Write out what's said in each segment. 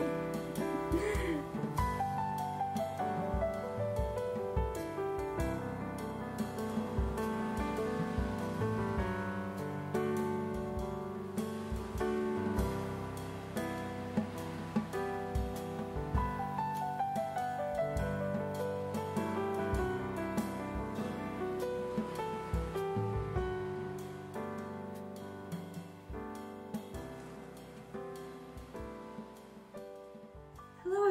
え?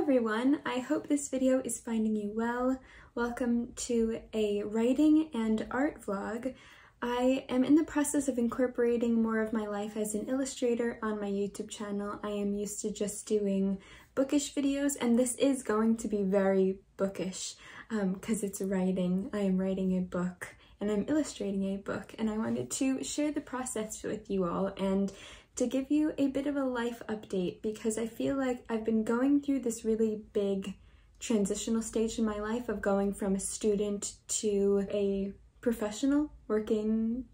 Everyone, I hope this video is finding you well. Welcome to a writing and art vlog. I am in the process of incorporating more of my life as an illustrator on my YouTube channel. I am used to just doing bookish videos and this is going to be very bookish because um, it's writing. I am writing a book and I'm illustrating a book and I wanted to share the process with you all and to give you a bit of a life update because I feel like I've been going through this really big transitional stage in my life of going from a student to a professional working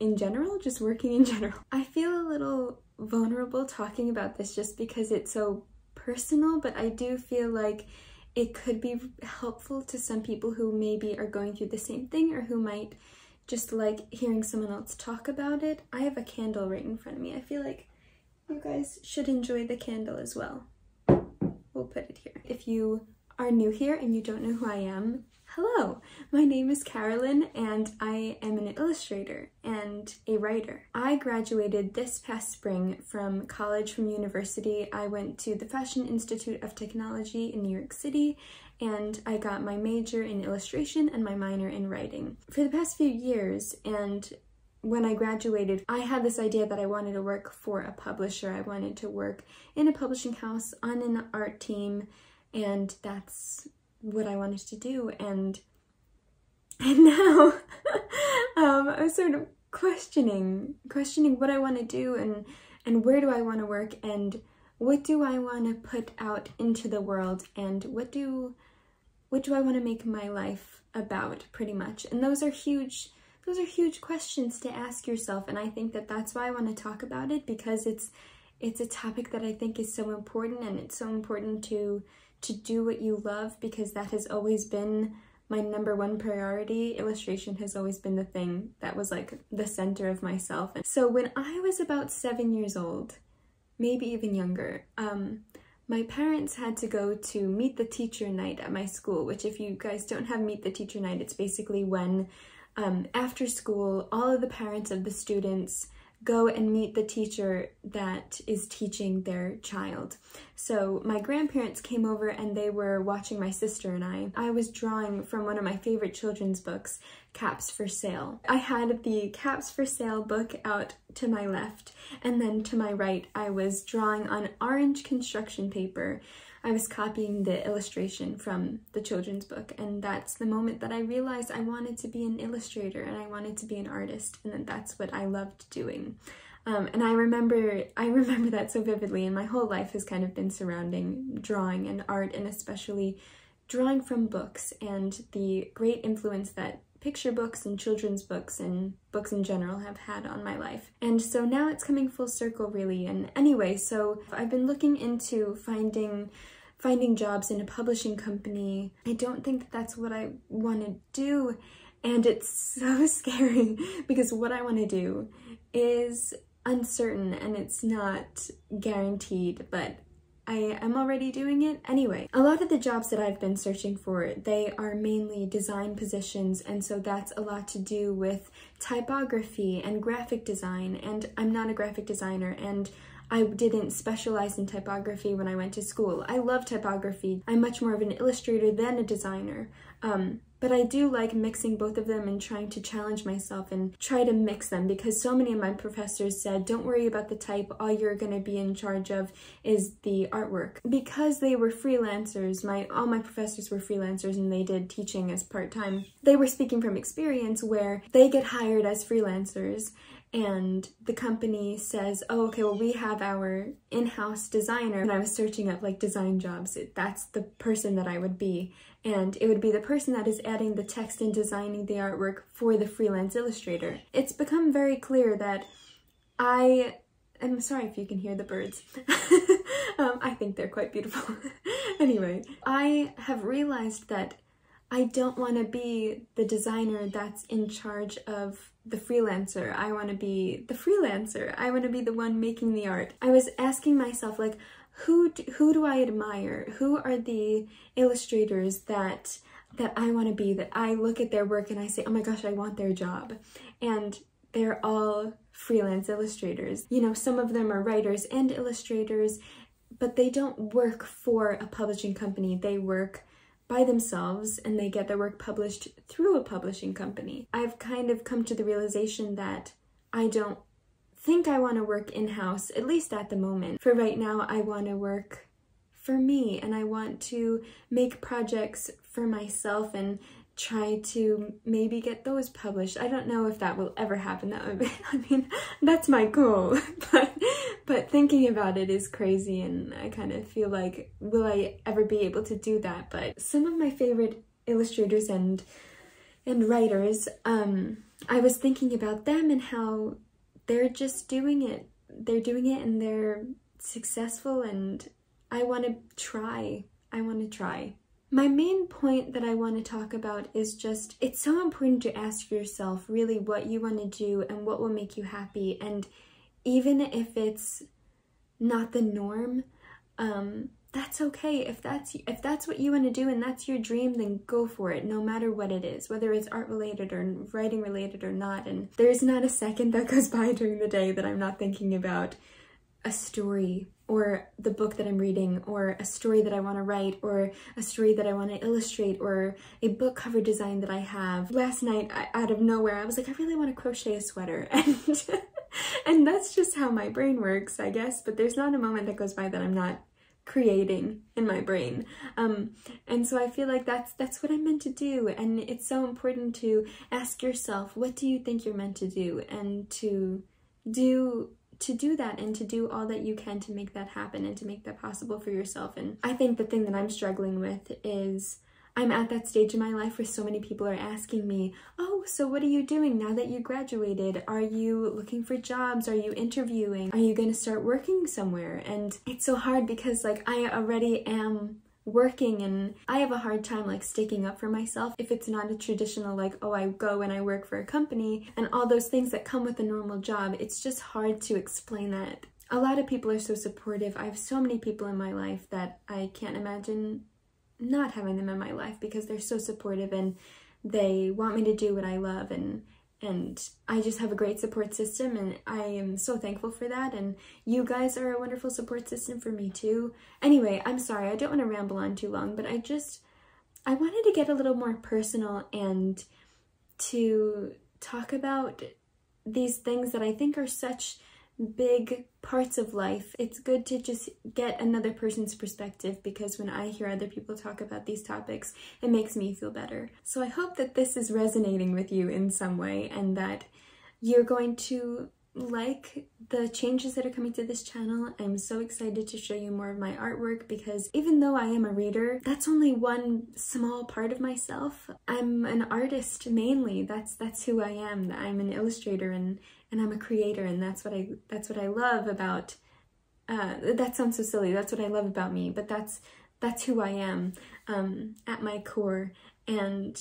in general, just working in general. I feel a little vulnerable talking about this just because it's so personal, but I do feel like it could be helpful to some people who maybe are going through the same thing or who might just like hearing someone else talk about it. I have a candle right in front of me. I feel like you guys should enjoy the candle as well. We'll put it here. If you are new here and you don't know who I am, hello! My name is Carolyn and I am an illustrator and a writer. I graduated this past spring from college from university. I went to the Fashion Institute of Technology in New York City and I got my major in illustration and my minor in writing. For the past few years, and when I graduated, I had this idea that I wanted to work for a publisher. I wanted to work in a publishing house on an art team, and that's what I wanted to do. And and now um, I'm sort of questioning, questioning what I want to do and and where do I want to work and what do I want to put out into the world and what do what do I want to make my life about pretty much and those are huge those are huge questions to ask yourself and I think that that's why I want to talk about it because it's it's a topic that I think is so important and it's so important to to do what you love because that has always been my number one priority. Illustration has always been the thing that was like the center of myself. And so when I was about seven years old, maybe even younger. Um, my parents had to go to Meet the Teacher night at my school, which if you guys don't have Meet the Teacher night, it's basically when um, after school, all of the parents of the students go and meet the teacher that is teaching their child. So my grandparents came over and they were watching my sister and I. I was drawing from one of my favorite children's books, Caps for Sale. I had the Caps for Sale book out to my left and then to my right I was drawing on orange construction paper I was copying the illustration from the children's book and that's the moment that I realized I wanted to be an illustrator and I wanted to be an artist and that's what I loved doing. Um, and I remember I remember that so vividly and my whole life has kind of been surrounding drawing and art and especially drawing from books and the great influence that picture books and children's books and books in general have had on my life. And so now it's coming full circle really. And anyway, so I've been looking into finding finding jobs in a publishing company. I don't think that that's what I want to do. And it's so scary because what I want to do is uncertain and it's not guaranteed, but I am already doing it anyway. A lot of the jobs that I've been searching for, they are mainly design positions and so that's a lot to do with typography and graphic design and I'm not a graphic designer and I didn't specialize in typography when I went to school. I love typography. I'm much more of an illustrator than a designer. Um, but I do like mixing both of them and trying to challenge myself and try to mix them because so many of my professors said, don't worry about the type, all you're gonna be in charge of is the artwork. Because they were freelancers, my all my professors were freelancers and they did teaching as part-time, they were speaking from experience where they get hired as freelancers and the company says, oh, okay, well, we have our in-house designer. And I was searching up like design jobs. That's the person that I would be. And it would be the person that is adding the text and designing the artwork for the freelance illustrator. It's become very clear that I I'm sorry if you can hear the birds. um, I think they're quite beautiful. anyway, I have realized that I don't want to be the designer that's in charge of the freelancer. I want to be the freelancer. I want to be the one making the art. I was asking myself like who do, who do I admire? Who are the illustrators that that I want to be that I look at their work and I say, "Oh my gosh, I want their job." And they're all freelance illustrators. You know, some of them are writers and illustrators, but they don't work for a publishing company. They work by themselves and they get their work published through a publishing company. I've kind of come to the realization that I don't think I want to work in-house, at least at the moment. For right now, I want to work for me and I want to make projects for myself and try to maybe get those published. I don't know if that will ever happen. That would be, I mean, that's my goal. but but thinking about it is crazy and I kind of feel like will I ever be able to do that? But some of my favorite illustrators and and writers, um I was thinking about them and how they're just doing it. They're doing it and they're successful and I want to try. I want to try. My main point that I want to talk about is just it's so important to ask yourself really what you want to do and what will make you happy. And even if it's not the norm, um, that's okay. If that's if that's what you want to do and that's your dream, then go for it, no matter what it is, whether it's art related or writing related or not. And there's not a second that goes by during the day that I'm not thinking about a story or the book that I'm reading or a story that I want to write or a story that I want to illustrate or a book cover design that I have. Last night, I, out of nowhere, I was like, I really want to crochet a sweater. And, and that's just how my brain works, I guess. But there's not a moment that goes by that I'm not creating in my brain. Um and so i feel like that's that's what i'm meant to do. And it's so important to ask yourself what do you think you're meant to do? And to do to do that and to do all that you can to make that happen and to make that possible for yourself. And I think the thing that I'm struggling with is I'm at that stage in my life where so many people are asking me, Oh, so what are you doing now that you graduated? Are you looking for jobs? Are you interviewing? Are you going to start working somewhere? And it's so hard because, like, I already am working and I have a hard time like sticking up for myself if it's not a traditional like oh I go and I work for a company and all those things that come with a normal job it's just hard to explain that a lot of people are so supportive I have so many people in my life that I can't imagine not having them in my life because they're so supportive and they want me to do what I love and and I just have a great support system and I am so thankful for that and you guys are a wonderful support system for me too. Anyway, I'm sorry, I don't want to ramble on too long, but I just I wanted to get a little more personal and to talk about these things that I think are such big parts of life. It's good to just get another person's perspective because when I hear other people talk about these topics, it makes me feel better. So I hope that this is resonating with you in some way and that you're going to like the changes that are coming to this channel. I'm so excited to show you more of my artwork because even though I am a reader, that's only one small part of myself. I'm an artist mainly. That's that's who I am. I'm an illustrator and and I'm a creator and that's what I that's what I love about uh, that sounds so silly. That's what I love about me, but that's that's who I am um, at my core. And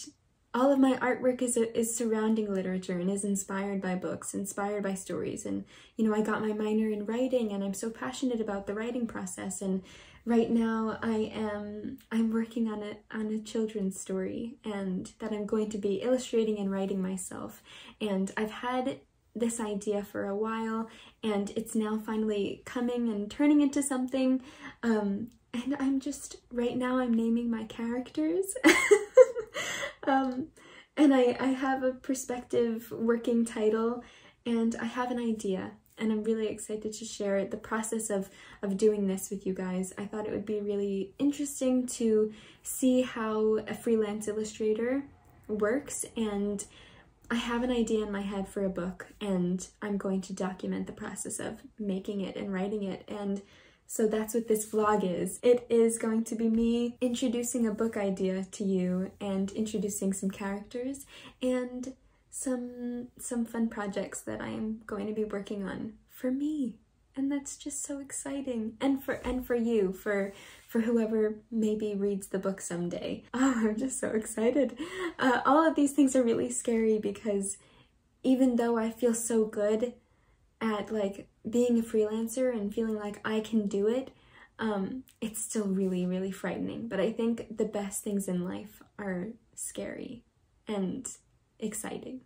all of my artwork is is surrounding literature and is inspired by books, inspired by stories. And you know, I got my minor in writing, and I'm so passionate about the writing process. And right now, I am I'm working on a on a children's story, and that I'm going to be illustrating and writing myself. And I've had this idea for a while and it's now finally coming and turning into something um, and I'm just right now I'm naming my characters um, and I, I have a perspective working title and I have an idea and I'm really excited to share the process of, of doing this with you guys. I thought it would be really interesting to see how a freelance illustrator works and I have an idea in my head for a book and I'm going to document the process of making it and writing it and so that's what this vlog is. It is going to be me introducing a book idea to you and introducing some characters and some some fun projects that I'm going to be working on for me. and that's just so exciting. And for and for you, for for whoever maybe reads the book someday. Oh, I'm just so excited. Uh, all of these things are really scary because even though I feel so good at like being a freelancer and feeling like I can do it, um, it's still really, really frightening. But I think the best things in life are scary and exciting.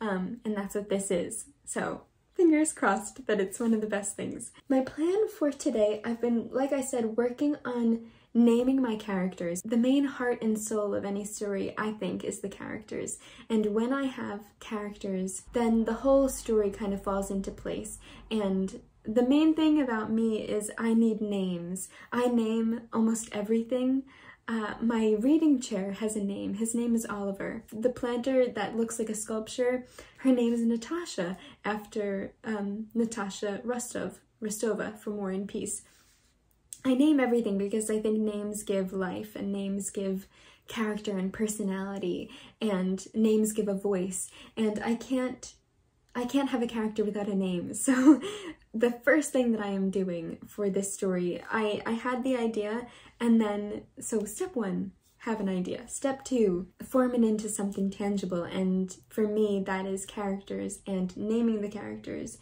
Um, and that's what this is. So fingers crossed that it's one of the best things. My plan for today, I've been, like I said, working on naming my characters. The main heart and soul of any story, I think, is the characters. And when I have characters, then the whole story kind of falls into place. And the main thing about me is I need names. I name almost everything. Uh, my reading chair has a name. His name is Oliver. The planter that looks like a sculpture, her name is Natasha, after um, Natasha Rostov, Rostova from War and Peace. I name everything because I think names give life and names give character and personality and names give a voice and I can't I can't have a character without a name. So the first thing that I am doing for this story, I, I had the idea and then, so step one, have an idea. Step two, form it into something tangible. And for me, that is characters and naming the characters.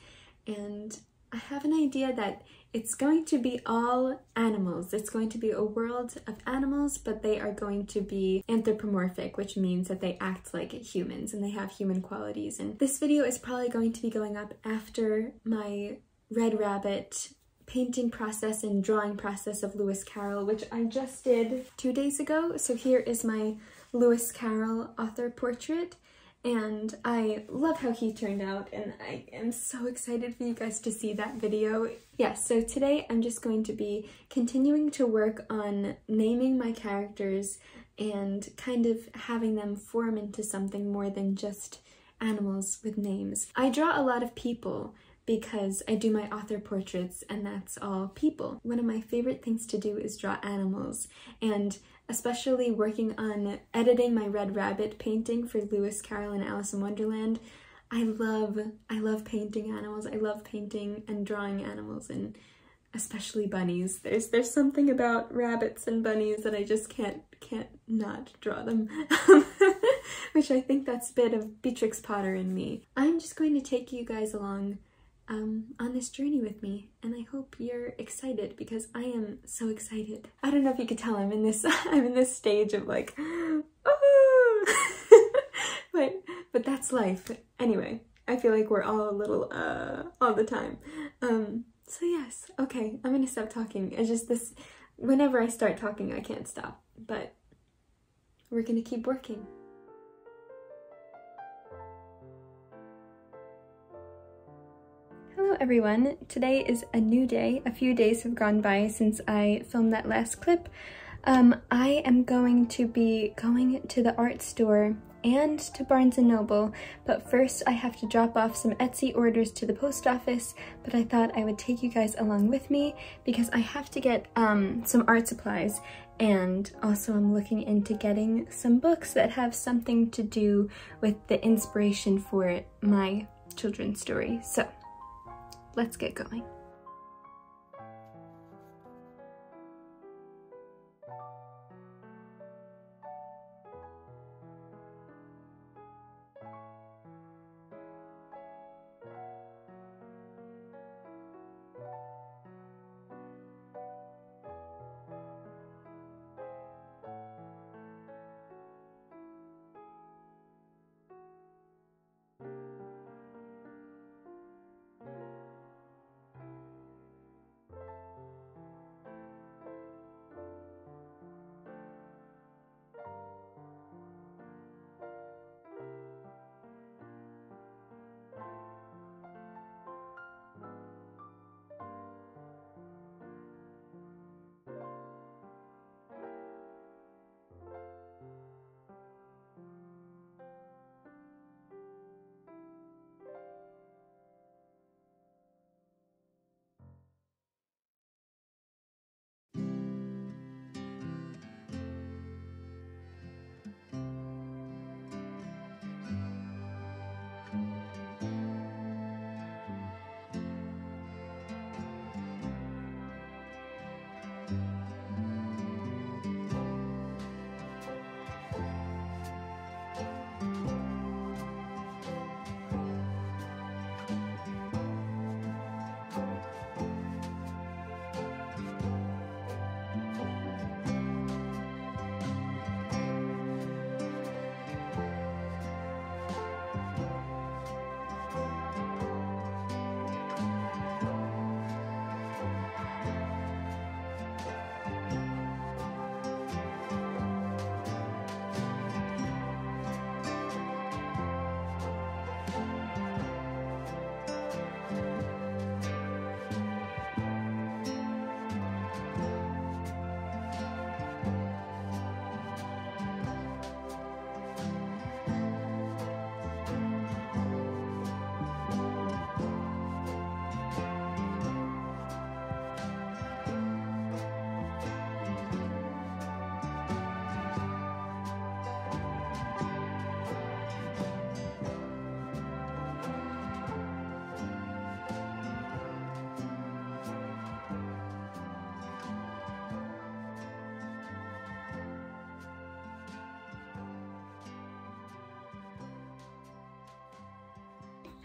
And I have an idea that it's going to be all animals. It's going to be a world of animals, but they are going to be anthropomorphic, which means that they act like humans and they have human qualities. And this video is probably going to be going up after my Red Rabbit painting process and drawing process of Lewis Carroll, which I just did two days ago. So here is my Lewis Carroll author portrait and I love how he turned out and I am so excited for you guys to see that video. Yes, yeah, so today I'm just going to be continuing to work on naming my characters and kind of having them form into something more than just animals with names. I draw a lot of people because I do my author portraits and that's all people. One of my favorite things to do is draw animals and especially working on editing my Red Rabbit painting for Lewis Carroll and Alice in Wonderland. I love, I love painting animals. I love painting and drawing animals and especially bunnies. There's there's something about rabbits and bunnies that I just can't can't not draw them. Which I think that's a bit of Beatrix Potter in me. I'm just going to take you guys along um, on this journey with me and I hope you're excited because I am so excited. I don't know if you could tell I'm in this I'm in this stage of like oh but but that's life. Anyway, I feel like we're all a little uh all the time. Um so yes, okay, I'm gonna stop talking. It's just this whenever I start talking I can't stop. But we're gonna keep working. Hello everyone, today is a new day. A few days have gone by since I filmed that last clip. Um, I am going to be going to the art store and to Barnes & Noble, but first I have to drop off some Etsy orders to the post office, but I thought I would take you guys along with me because I have to get um, some art supplies and also I'm looking into getting some books that have something to do with the inspiration for my children's story. So let's get going.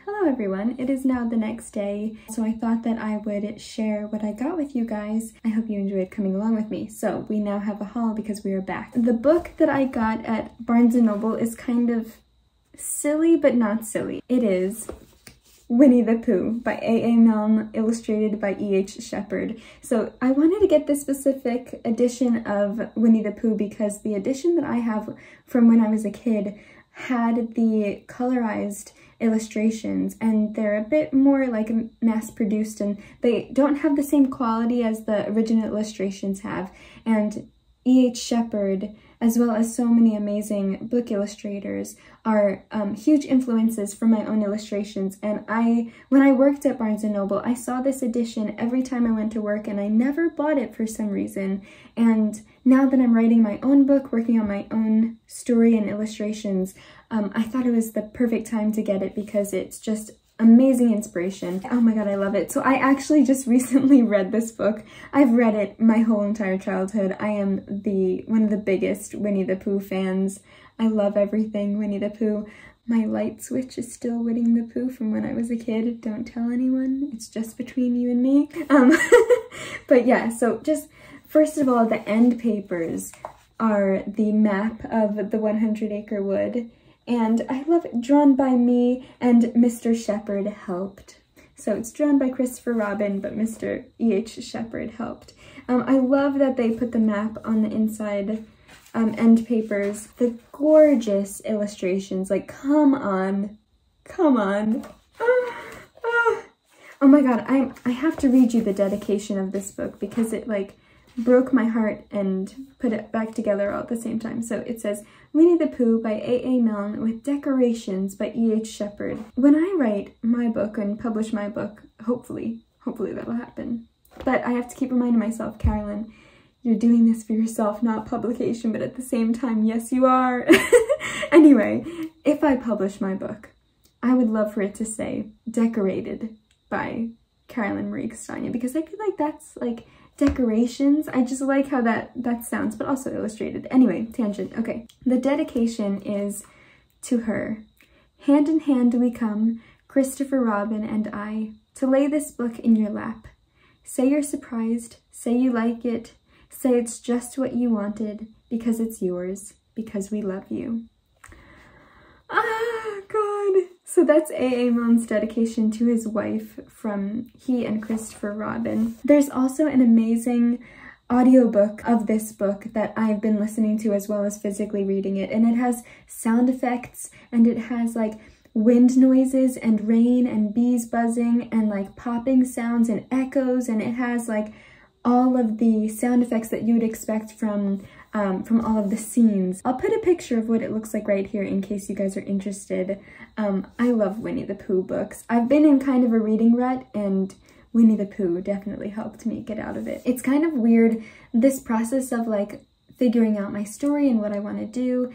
Hello everyone, it is now the next day, so I thought that I would share what I got with you guys. I hope you enjoyed coming along with me. So we now have a haul because we are back. The book that I got at Barnes & Noble is kind of silly but not silly. It is Winnie the Pooh by A.A. Milne, illustrated by E.H. Shepard. So I wanted to get the specific edition of Winnie the Pooh because the edition that I have from when I was a kid had the colorized illustrations and they're a bit more like mass produced and they don't have the same quality as the original illustrations have and E.H. Shepard as well as so many amazing book illustrators are um, huge influences for my own illustrations and I when I worked at Barnes & Noble I saw this edition every time I went to work and I never bought it for some reason and now that I'm writing my own book working on my own story and illustrations um, I thought it was the perfect time to get it because it's just amazing inspiration. Oh my god, I love it. So I actually just recently read this book. I've read it my whole entire childhood. I am the one of the biggest Winnie the Pooh fans. I love everything Winnie the Pooh. My light switch is still Winnie the Pooh from when I was a kid. Don't tell anyone. It's just between you and me. Um, but yeah, so just first of all, the end papers are the map of the 100 acre wood and I love it, drawn by me and Mr. Shepard helped. So it's drawn by Christopher Robin, but Mr. E.H. Shepard helped. Um, I love that they put the map on the inside um, end papers. The gorgeous illustrations, like come on, come on. Ah, ah. Oh my god, I, I have to read you the dedication of this book because it like broke my heart and put it back together all at the same time. So it says, Winnie the Pooh by A.A. Milne with decorations by E.H. Shepard. When I write my book and publish my book, hopefully, hopefully that'll happen. But I have to keep reminding myself, Carolyn, you're doing this for yourself, not publication, but at the same time, yes, you are. anyway, if I publish my book, I would love for it to say decorated by Carolyn Marie Castagna because I feel like that's like decorations. I just like how that, that sounds, but also illustrated. Anyway, tangent. Okay. The dedication is to her. Hand in hand we come, Christopher Robin and I, to lay this book in your lap. Say you're surprised, say you like it, say it's just what you wanted, because it's yours, because we love you. Ah. So that's A.A. Milne's dedication to his wife from he and Christopher Robin. There's also an amazing audiobook of this book that I've been listening to as well as physically reading it. And it has sound effects and it has like wind noises and rain and bees buzzing and like popping sounds and echoes and it has like all of the sound effects that you would expect from um, from all of the scenes. I'll put a picture of what it looks like right here in case you guys are interested. Um, I love Winnie the Pooh books. I've been in kind of a reading rut and Winnie the Pooh definitely helped me get out of it. It's kind of weird, this process of like figuring out my story and what I want to do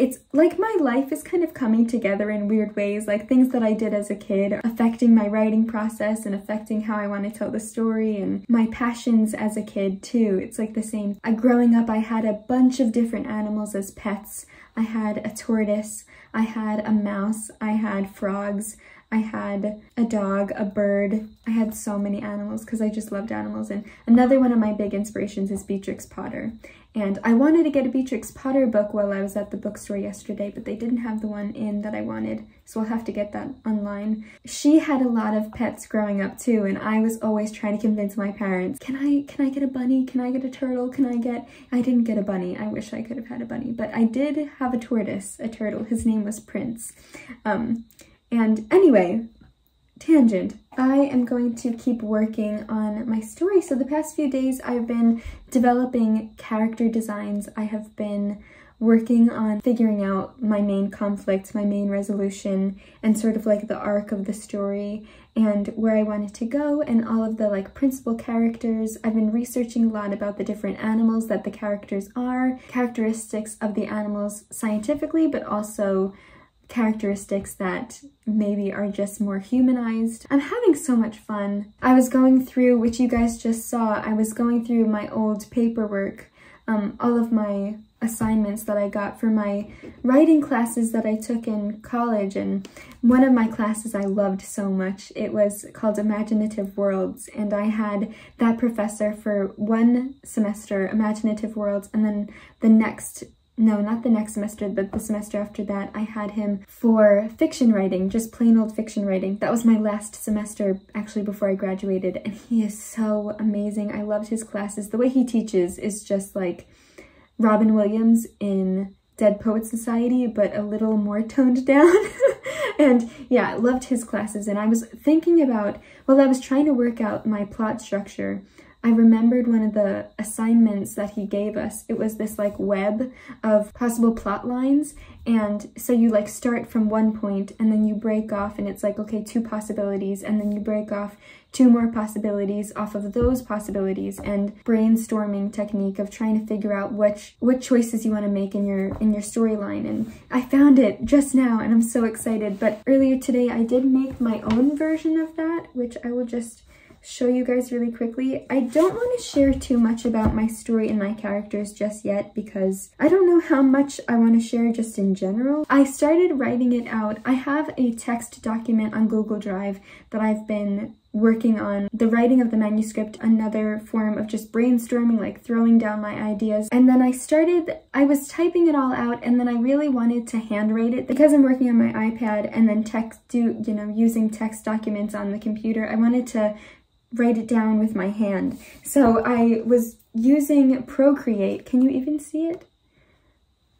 it's like my life is kind of coming together in weird ways, like things that I did as a kid affecting my writing process and affecting how I want to tell the story and my passions as a kid too. It's like the same. I, growing up, I had a bunch of different animals as pets. I had a tortoise, I had a mouse, I had frogs, I had a dog, a bird. I had so many animals because I just loved animals. And another one of my big inspirations is Beatrix Potter. And I wanted to get a Beatrix Potter book while I was at the bookstore yesterday, but they didn't have the one in that I wanted, so I'll have to get that online. She had a lot of pets growing up too, and I was always trying to convince my parents, can I can I get a bunny? Can I get a turtle? Can I get... I didn't get a bunny. I wish I could have had a bunny, but I did have a tortoise, a turtle. His name was Prince. Um, and anyway, tangent. I am going to keep working on my story. So the past few days I've been developing character designs. I have been working on figuring out my main conflict, my main resolution, and sort of like the arc of the story and where I wanted to go and all of the like principal characters. I've been researching a lot about the different animals that the characters are, characteristics of the animals scientifically, but also characteristics that maybe are just more humanized. I'm having so much fun. I was going through, which you guys just saw, I was going through my old paperwork, um, all of my assignments that I got for my writing classes that I took in college and one of my classes I loved so much. It was called Imaginative Worlds and I had that professor for one semester, Imaginative Worlds, and then the next no, not the next semester, but the semester after that, I had him for fiction writing, just plain old fiction writing. That was my last semester, actually, before I graduated, and he is so amazing. I loved his classes. The way he teaches is just like Robin Williams in Dead Poet Society, but a little more toned down. and yeah, I loved his classes, and I was thinking about, while I was trying to work out my plot structure, I remembered one of the assignments that he gave us. It was this like web of possible plot lines. And so you like start from one point and then you break off and it's like, okay, two possibilities. And then you break off two more possibilities off of those possibilities and brainstorming technique of trying to figure out which what choices you want to make in your in your storyline and I found it just now and I'm so excited but earlier today I did make my own version of that which I will just show you guys really quickly. I don't want to share too much about my story and my characters just yet because I don't know how much I want to share just in general. I started writing it out. I have a text document on Google Drive that I've been working on the writing of the manuscript another form of just brainstorming like throwing down my ideas and then I started I was typing it all out and then I really wanted to handwrite it because I'm working on my iPad and then text do you know using text documents on the computer I wanted to write it down with my hand. So I was using Procreate. Can you even see it?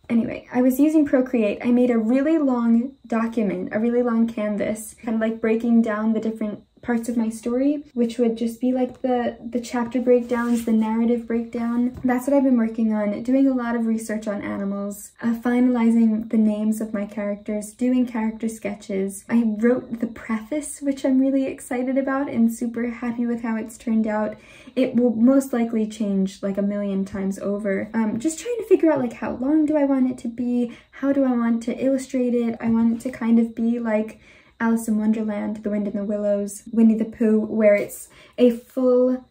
Anyway, I was using Procreate. I made a really long document, a really long canvas, kind of like breaking down the different parts of my story, which would just be like the, the chapter breakdowns, the narrative breakdown. That's what I've been working on, doing a lot of research on animals, uh, finalizing the names of my characters, doing character sketches. I wrote the preface, which I'm really excited about and super happy with how it's turned out. It will most likely change like a million times over. Um, just trying to figure out like how long do I want it to be? How do I want to illustrate it? I want it to kind of be like Alice in Wonderland, The Wind in the Willows, Winnie the Pooh, where it's a full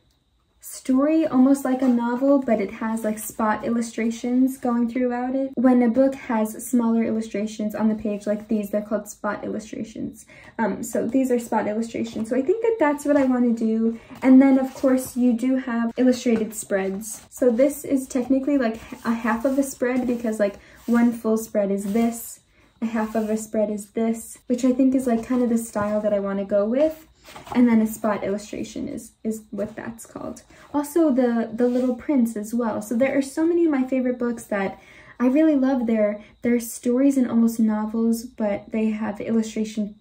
story, almost like a novel, but it has like spot illustrations going throughout it. When a book has smaller illustrations on the page like these, they're called spot illustrations. Um, so these are spot illustrations. So I think that that's what I want to do. And then of course you do have illustrated spreads. So this is technically like a half of a spread because like one full spread is this, half of a spread is this, which I think is like kind of the style that I want to go with. And then a spot illustration is, is what that's called. Also the, the Little Prince as well. So there are so many of my favorite books that I really love their, their stories and almost novels, but they have illustrations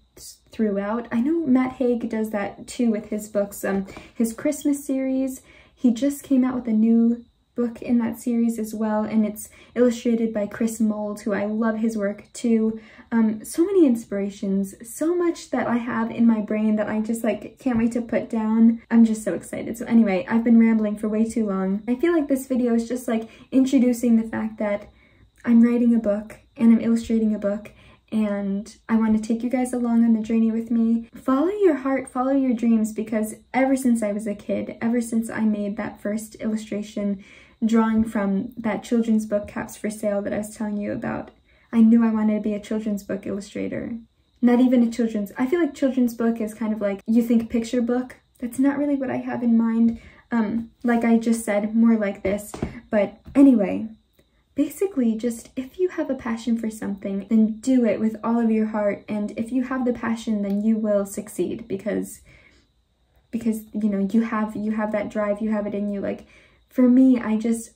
throughout. I know Matt Haig does that too with his books. Um, his Christmas series, he just came out with a new book in that series as well, and it's illustrated by Chris Mould, who I love his work too. Um, so many inspirations, so much that I have in my brain that I just like can't wait to put down. I'm just so excited. So anyway, I've been rambling for way too long. I feel like this video is just like introducing the fact that I'm writing a book and I'm illustrating a book and I want to take you guys along on the journey with me. Follow your heart, follow your dreams because ever since I was a kid, ever since I made that first illustration drawing from that children's book Caps for Sale that I was telling you about. I knew I wanted to be a children's book illustrator. Not even a children's, I feel like children's book is kind of like, you think picture book. That's not really what I have in mind. Um, like I just said, more like this. But anyway, basically just if you have a passion for something, then do it with all of your heart. And if you have the passion, then you will succeed because because you know you have you have that drive you have it in you like for me, I just,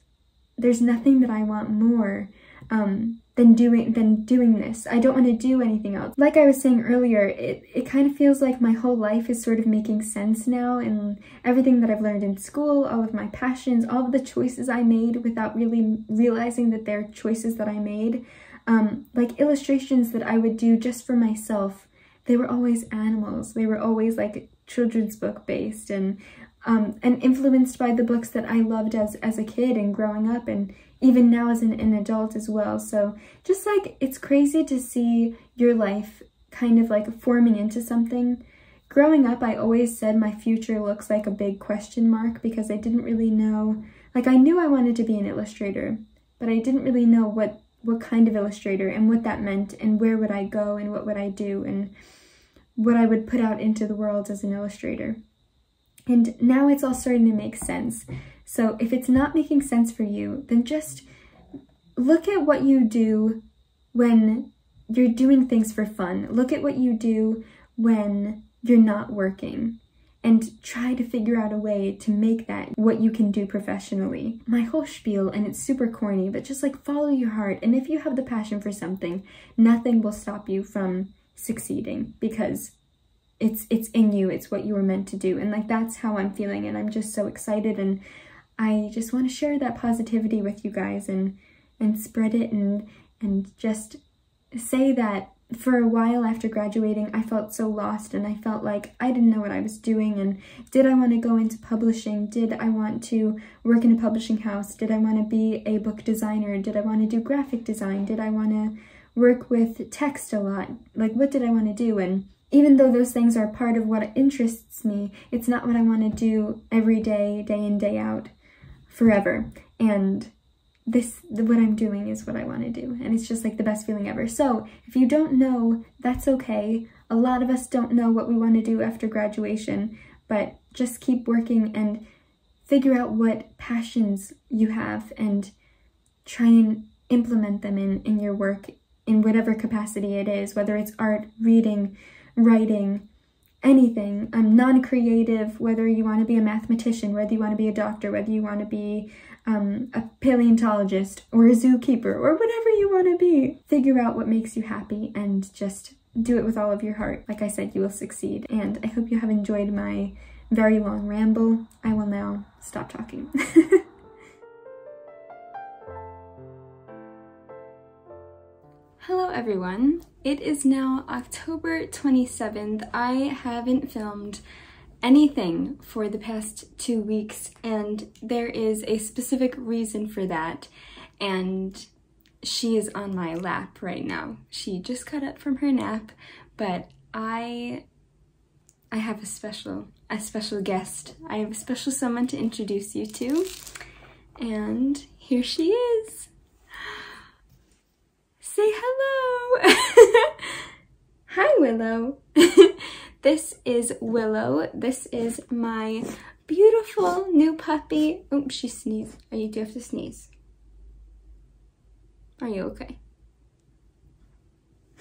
there's nothing that I want more um, than doing than doing this. I don't want to do anything else. Like I was saying earlier, it, it kind of feels like my whole life is sort of making sense now and everything that I've learned in school, all of my passions, all of the choices I made without really realizing that they're choices that I made. Um, like illustrations that I would do just for myself, they were always animals. They were always like children's book based and um, and influenced by the books that I loved as, as a kid and growing up and even now as an, an adult as well. So just like it's crazy to see your life kind of like forming into something. Growing up, I always said my future looks like a big question mark because I didn't really know. Like I knew I wanted to be an illustrator, but I didn't really know what what kind of illustrator and what that meant and where would I go and what would I do and what I would put out into the world as an illustrator. And now it's all starting to make sense. So if it's not making sense for you, then just look at what you do when you're doing things for fun. Look at what you do when you're not working and try to figure out a way to make that what you can do professionally. My whole spiel, and it's super corny, but just like follow your heart. And if you have the passion for something, nothing will stop you from succeeding because it's it's in you, it's what you were meant to do. And like that's how I'm feeling and I'm just so excited and I just want to share that positivity with you guys and and spread it and and just say that for a while after graduating, I felt so lost and I felt like I didn't know what I was doing and did I want to go into publishing? Did I want to work in a publishing house? Did I want to be a book designer? Did I want to do graphic design? Did I want to work with text a lot? Like what did I want to do? And even though those things are part of what interests me, it's not what I want to do every day, day in, day out, forever. And this what I'm doing is what I want to do and it's just like the best feeling ever. So if you don't know, that's okay. A lot of us don't know what we want to do after graduation, but just keep working and figure out what passions you have and try and implement them in, in your work in whatever capacity it is, whether it's art, reading, writing, anything. I'm non-creative, whether you want to be a mathematician, whether you want to be a doctor, whether you want to be um, a paleontologist or a zookeeper or whatever you want to be. Figure out what makes you happy and just do it with all of your heart. Like I said, you will succeed. And I hope you have enjoyed my very long ramble. I will now stop talking. Hello everyone. It is now October 27th. I haven't filmed anything for the past two weeks, and there is a specific reason for that. And she is on my lap right now. She just got up from her nap, but I I have a special a special guest. I have a special someone to introduce you to. And here she is. Say hello. Hi, Willow. This is Willow. This is my beautiful new puppy. Oops, she sneezed. Are you, do you have to sneeze? Are you okay?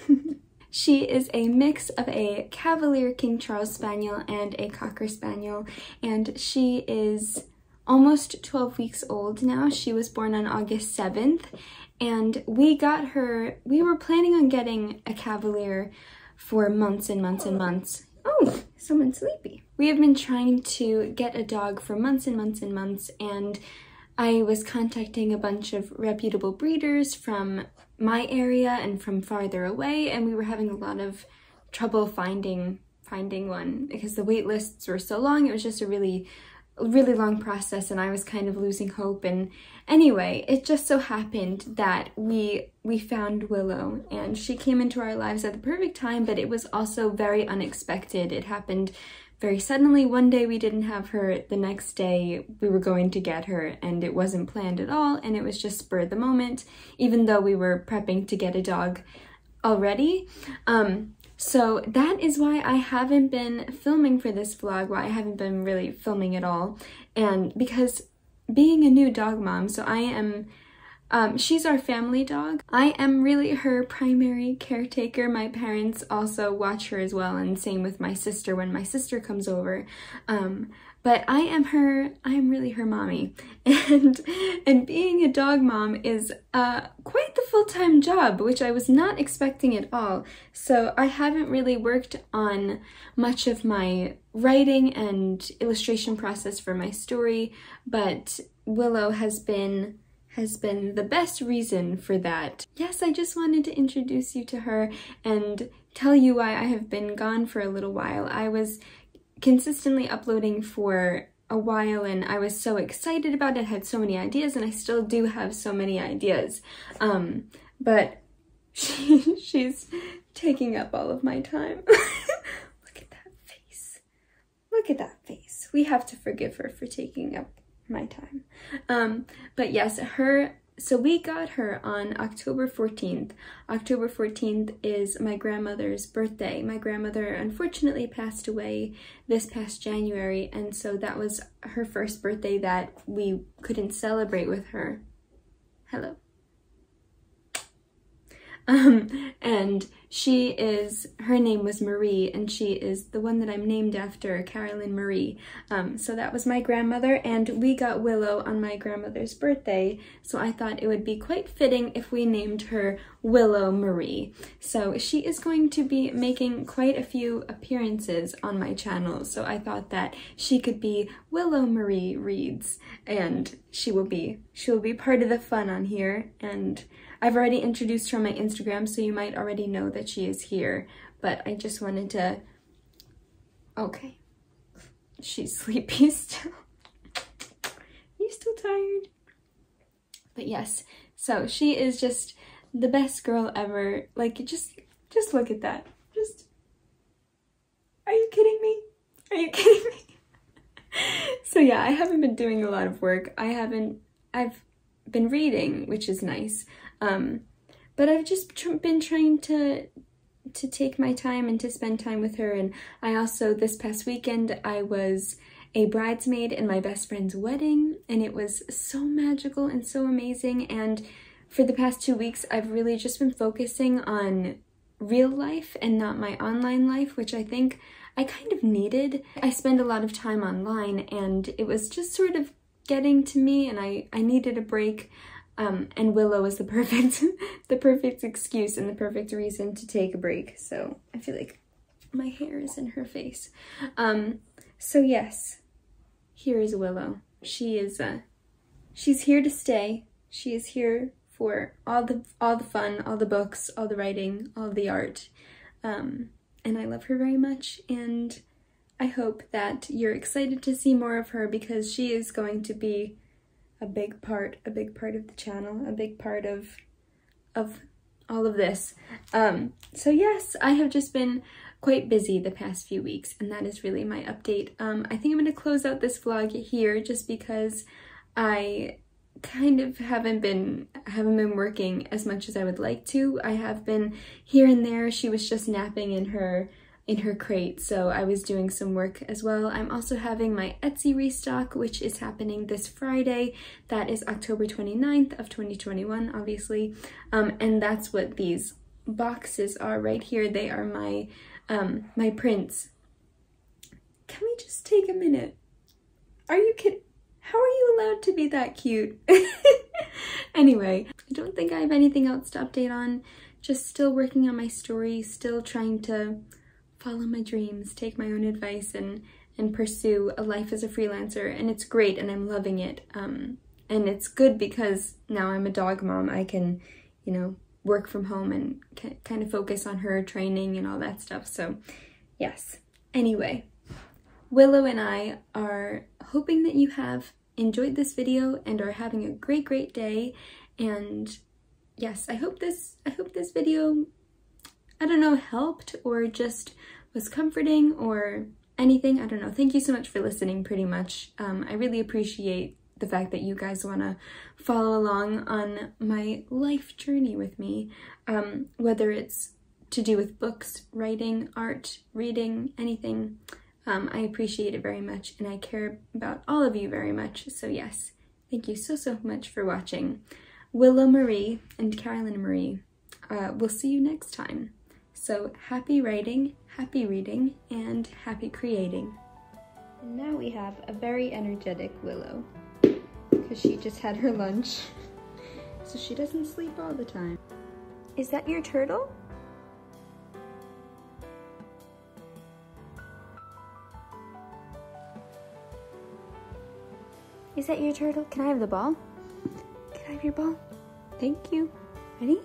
She is a mix of a Cavalier King Charles Spaniel and a Cocker Spaniel, and she is almost 12 weeks old now. She was born on August 7th, and we got her, we were planning on getting a Cavalier for months and months and months, Oh, someone's sleepy. We have been trying to get a dog for months and months and months, and I was contacting a bunch of reputable breeders from my area and from farther away, and we were having a lot of trouble finding finding one because the wait lists were so long. It was just a really really long process and I was kind of losing hope. And anyway it just so happened that we we found Willow and she came into our lives at the perfect time but it was also very unexpected. It happened very suddenly. One day we didn't have her. The next day we were going to get her and it wasn't planned at all. And it was just spur of the moment even though we were prepping to get a dog already. Um so that is why I haven't been filming for this vlog, why I haven't been really filming at all. And because being a new dog mom, so I am, um, she's our family dog. I am really her primary caretaker. My parents also watch her as well, and same with my sister when my sister comes over. Um, but I am her, I am really her mommy. And, and being a dog mom is uh, quite the full-time job, which I was not expecting at all. So I haven't really worked on much of my writing and illustration process for my story, but Willow has been has been the best reason for that. Yes, I just wanted to introduce you to her and tell you why I have been gone for a little while. I was consistently uploading for a while and I was so excited about it, had so many ideas, and I still do have so many ideas. Um, but she, she's taking up all of my time. Look at that face. Look at that face. We have to forgive her for taking up my time. Um, but yes, her so we got her on October 14th. October 14th is my grandmother's birthday. My grandmother unfortunately passed away this past January, and so that was her first birthday that we couldn't celebrate with her. Hello. Um, and she is, her name was Marie, and she is the one that I'm named after, Carolyn Marie. Um, so that was my grandmother, and we got Willow on my grandmother's birthday, so I thought it would be quite fitting if we named her Willow Marie. So she is going to be making quite a few appearances on my channel, so I thought that she could be Willow Marie Reads, and she will be, she will be part of the fun on here, and I've already introduced her on my Instagram, so you might already know that she is here, but I just wanted to... Okay. She's sleepy still. you still tired? But yes, so she is just the best girl ever. Like, just, just look at that. Just, are you kidding me? Are you kidding me? so yeah, I haven't been doing a lot of work. I haven't, I've been reading, which is nice. Um, but I've just tr been trying to to take my time and to spend time with her. And I also, this past weekend, I was a bridesmaid in my best friend's wedding, and it was so magical and so amazing. And for the past two weeks, I've really just been focusing on real life and not my online life, which I think I kind of needed. I spend a lot of time online, and it was just sort of getting to me, and I, I needed a break. Um, and Willow is the perfect, the perfect excuse and the perfect reason to take a break. So I feel like my hair is in her face. Um, so yes, here is Willow. She is, uh, she's here to stay. She is here for all the, all the fun, all the books, all the writing, all the art. Um, and I love her very much. And I hope that you're excited to see more of her because she is going to be a big part, a big part of the channel, a big part of, of all of this. Um, so yes, I have just been quite busy the past few weeks and that is really my update. Um, I think I'm going to close out this vlog here just because I kind of haven't been haven't been working as much as I would like to. I have been here and there. She was just napping in her in her crate, so I was doing some work as well. I'm also having my Etsy restock, which is happening this Friday. That is October 29th of 2021, obviously, um, and that's what these boxes are right here. They are my, um, my prints. Can we just take a minute? Are you kidding? How are you allowed to be that cute? anyway, I don't think I have anything else to update on. Just still working on my story, still trying to follow my dreams, take my own advice, and and pursue a life as a freelancer. And it's great, and I'm loving it. Um, and it's good because now I'm a dog mom. I can, you know, work from home and kind of focus on her training and all that stuff. So, yes. Anyway, Willow and I are hoping that you have enjoyed this video and are having a great, great day. And yes, I hope this I hope this video I don't know, helped or just was comforting or anything. I don't know. Thank you so much for listening pretty much. Um, I really appreciate the fact that you guys want to follow along on my life journey with me, um, whether it's to do with books, writing, art, reading, anything. Um, I appreciate it very much and I care about all of you very much. So yes, thank you so, so much for watching. Willow Marie and Carolyn Marie. Uh, we'll see you next time. So happy writing, happy reading, and happy creating. And now we have a very energetic Willow because she just had her lunch. so she doesn't sleep all the time. Is that your turtle? Is that your turtle? Can I have the ball? Can I have your ball? Thank you. Ready?